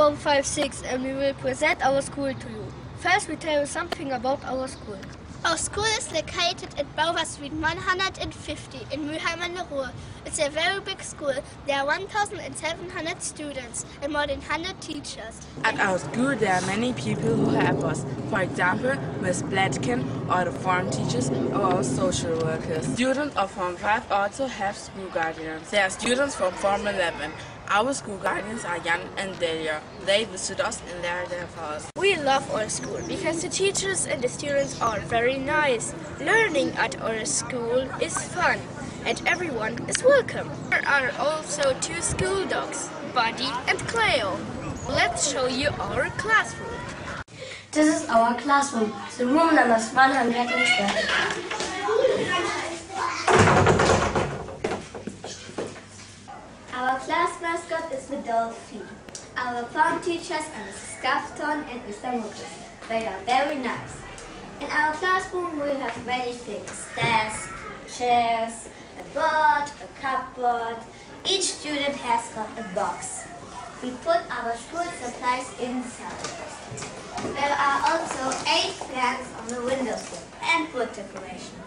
4, 5, 6 and we will present our school to you. First we tell you something about our school. Our school is located at Bover Street 150 in Mülheim an der Ruhr. It's a very big school. There are 1,700 students and more than 100 teachers. At our school there are many people who help us. For example, Miss Blatkin or the form teachers or our social workers. Students of Form 5 also have school guardians. There are students from Form 11. Our school guardians are Jan and Delia. They visit us in their house. We love our school because the teachers and the students are very nice. Learning at our school is fun and everyone is welcome. There are also two school dogs, Buddy and Cleo. Let's show you our classroom. This is our classroom. The room number is 112. Our class mascot is the dolphin. Our form teachers are Mrs. Gafton and Mr. Muckus. They are very nice. In our classroom we have many things. Desks, chairs, a board, a cupboard. Each student has got a box. We put our school supplies inside. There are also eight plants on the windowsill and wood decoration.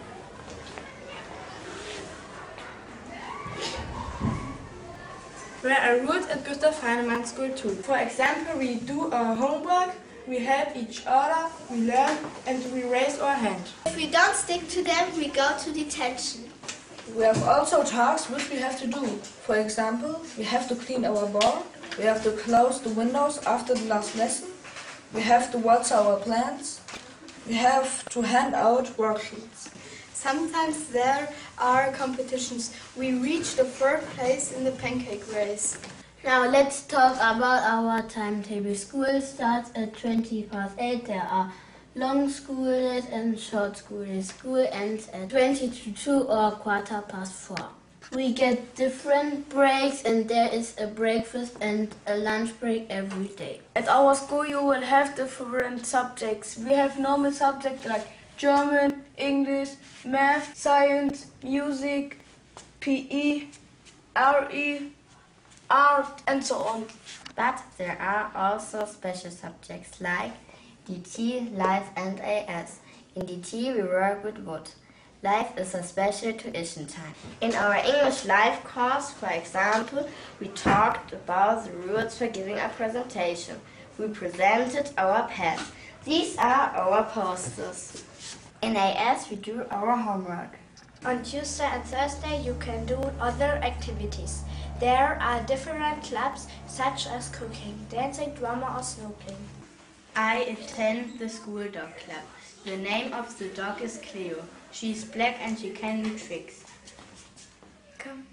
There are rules at Gustav Heinemann School too. For example, we do our homework, we help each other, we learn, and we raise our hand. If we don't stick to them, we go to detention. We have also tasks which we have to do. For example, we have to clean our bar, we have to close the windows after the last lesson, we have to water our plants, we have to hand out worksheets. Sometimes there are competitions. We reached the third place in the pancake race. Now let's talk about our timetable. School starts at 20 past 8. There are long school days and short school days. School ends at 20 to 2 or quarter past 4. We get different breaks and there is a breakfast and a lunch break every day. At our school you will have different subjects. We have normal subjects like German, English, math, science, music, PE, RE, art and so on. But there are also special subjects like DT, Life and AS. In DT we work with wood. Life is a special tuition time. In our English Life course, for example, we talked about the rules for giving a presentation. We presented our pets. These are our posters. In AS we do our homework. On Tuesday and Thursday you can do other activities. There are different clubs such as cooking, dancing, drama or snowplaying. I attend the school dog club. The name of the dog is Cleo. She is black and she can do tricks. Come.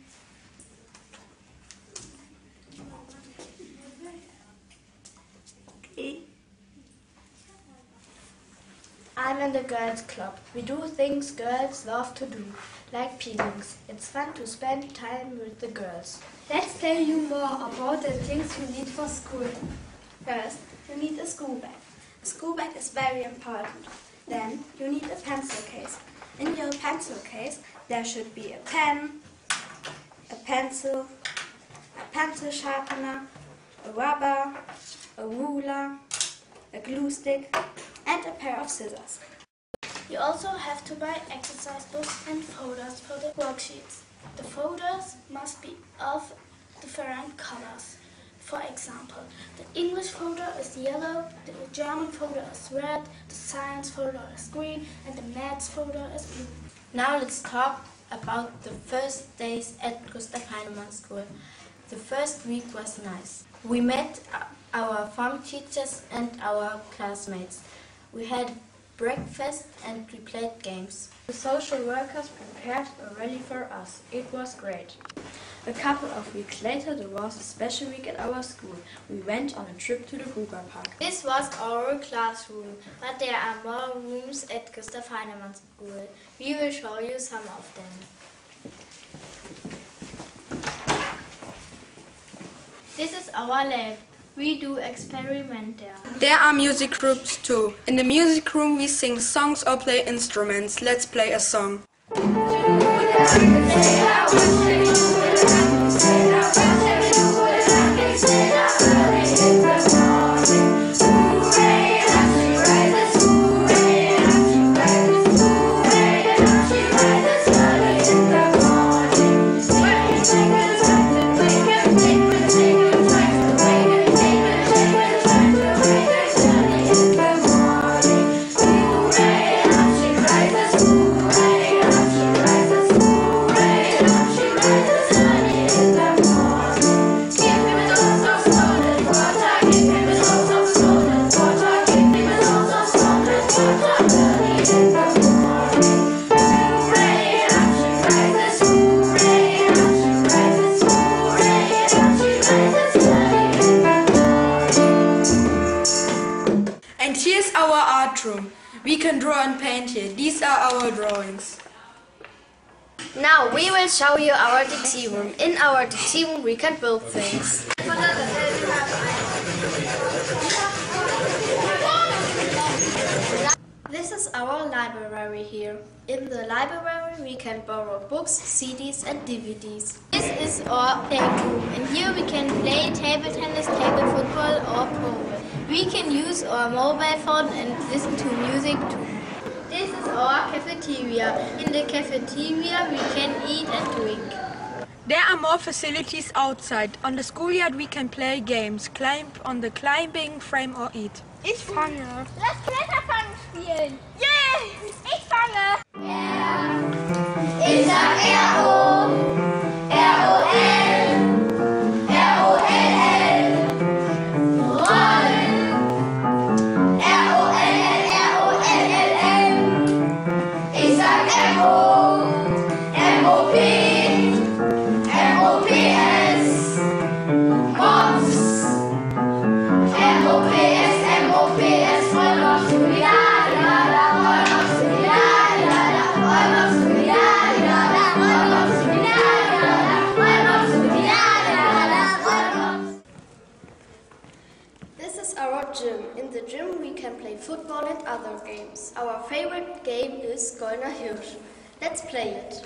I'm in the girls club. We do things girls love to do, like peelings. It's fun to spend time with the girls. Let's tell you more about the things you need for school. First, you need a school bag. A school bag is very important. Then, you need a pencil case. In your pencil case, there should be a pen, a pencil, a pencil sharpener, a rubber, a ruler, a glue stick, and a pair of scissors. You also have to buy exercise books and folders for the worksheets. The folders must be of different colors. For example, the English folder is yellow, the German folder is red, the science folder is green, and the maths folder is blue. Now let's talk about the first days at Gustav Heinemann School. The first week was nice. We met our form teachers and our classmates. We had breakfast and we played games. The social workers prepared a rally for us. It was great. A couple of weeks later, there was a special week at our school. We went on a trip to the Gruga Park. This was our classroom, but there are more rooms at Gustav Heinemann School. We will show you some of them. This is our lab. We do experiment there. There are music groups too. In the music room we sing songs or play instruments. Let's play a song. And here's our art room. We can draw and paint here. These are our drawings. Now we will show you our DT room. In our DT room we can build things. Is our library here. In the library we can borrow books, CDs and DVDs. This is our playroom and here we can play table tennis, table football or pool. We can use our mobile phone and listen to music too. This is our cafeteria. In the cafeteria we can eat and drink. There are more facilities outside. On the schoolyard we can play games, climb on the climbing frame or eat. Ich fange. Lass Kletterfangen spielen. Yay! Ich fange. Ich sag R-O, can play football and other games. Our favorite game is Golner Hirsch. Let's play it.